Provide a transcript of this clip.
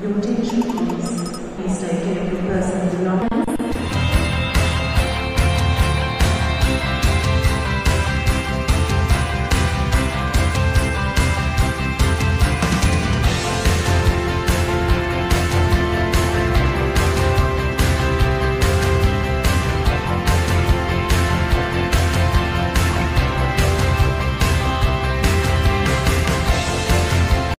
Your attention please. Please take care of your personal.